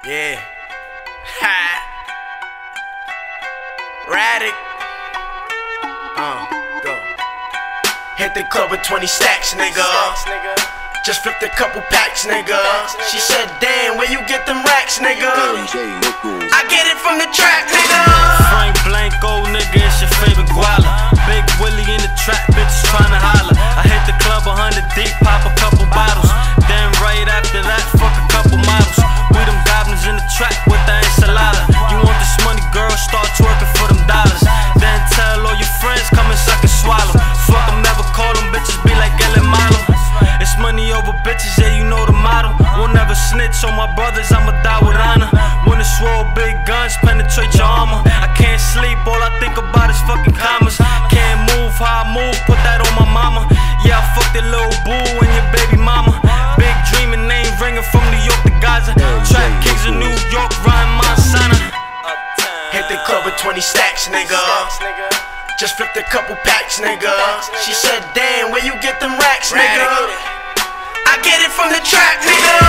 Yeah. Ha. Radic. Uh, go. Hit the club with 20 stacks, nigga. Just flipped a couple packs, nigga. She said, damn, where you get them racks, nigga? I get it from the trap, nigga. Frank Blanco, nigga, it's your favorite guala. Big Willie in the trap, bitches tryna holler. I hit the club 100 deep, pop brothers, I'ma die with honor. When the swole big guns penetrate your armor. I can't sleep, all I think about is fucking commas. Can't move how I move, put that on my mama. Yeah, I fucked that little boo and your baby mama. Big dreaming name ringing from New York to Gaza. Trap kings in New York, Ryan Montana. Hit the club with 20 stacks, nigga. Just flipped a couple packs, nigga. She said, damn, where you get them racks, nigga? I get it from the trap, nigga.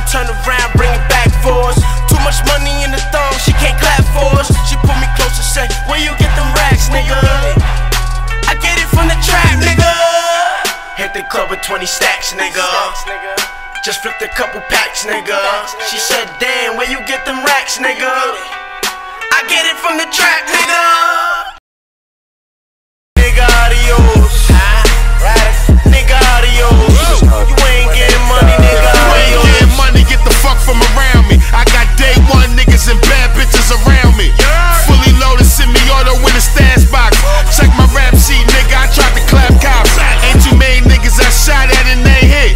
Shorty turn around, bring it back for us. Too much money in the thong, she can't clap for us. She put me close and say, Where you get them racks, nigga? I get it from the trap, nigga. Hit the club with 20 stacks, nigga. Just flipped a couple packs, nigga. She said, Damn, where you get them racks, nigga? I get it from the trap, nigga.